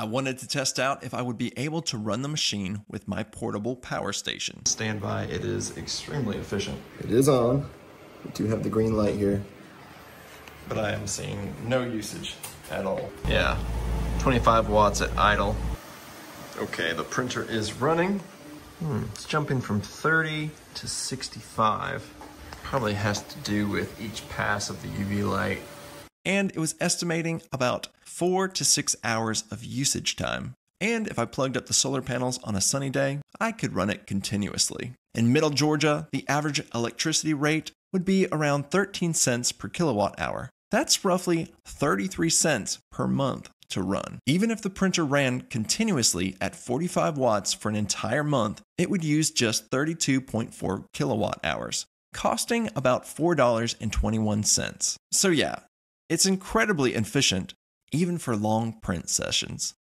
I wanted to test out if I would be able to run the machine with my portable power station. Stand by, it is extremely efficient. It is on. We do have the green light here. But I am seeing no usage at all. Yeah, 25 watts at idle. Okay, the printer is running. Hmm, it's jumping from 30 to 65. Probably has to do with each pass of the UV light. And it was estimating about four to six hours of usage time. And if I plugged up the solar panels on a sunny day, I could run it continuously. In middle Georgia, the average electricity rate would be around 13 cents per kilowatt hour. That's roughly 33 cents per month to run. Even if the printer ran continuously at 45 watts for an entire month, it would use just 32.4 kilowatt hours, costing about $4.21. So, yeah, it's incredibly efficient even for long print sessions.